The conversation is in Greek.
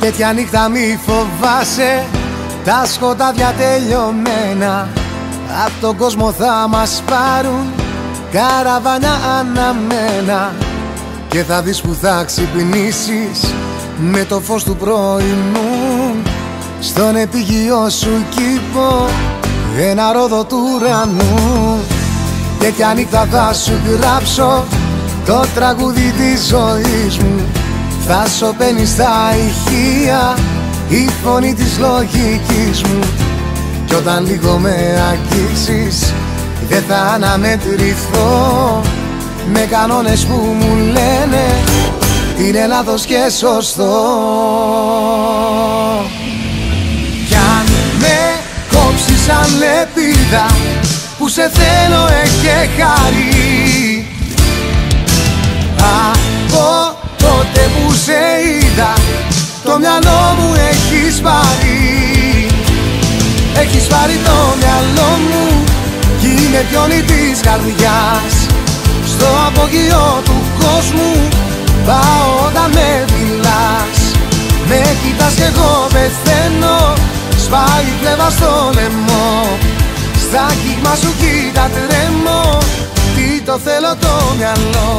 Τέτοια νύχτα μη φοβάσαι. Τα σκοτάδια τελειωμένα. Απ' τον κόσμο θα μας πάρουν. Καραβάνια αναμένα. Και θα δεις που θα ξυπνήσεις Με το φως του πρωινού. Στον επίγειο σου κήπο Ένα ρόδο του ουρανού. Τέτοια νύχτα θα σου γράψω Το τραγούδι της ζωής μου Θα σωπαίνεις στα ηχεία Η φωνή της λογικής μου. Κι όταν λίγο με αγγίξεις Δεν θα αναμετρηθώ. Με κανόνες που μου λένε Είναι λάθος και σωστό Κι αν με κόψεις σαν λεπίδα που σε θέλω έχει χάρη σε είδα. Το μυαλό μου έχει πάρει Έχεις πάρει το μυαλό μου κι είναι πιόνι της καρδιάς. Στο απογειό του κόσμου πάω όταν με μιλάς Με κοιτάς κι εγώ πεθαίνω σπάει πλεύα στο λαιμό. Στα κύμα σου κοίτα τρέμω. Τι το θέλω το μυαλό